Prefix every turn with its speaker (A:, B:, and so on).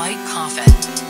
A: White Coffin.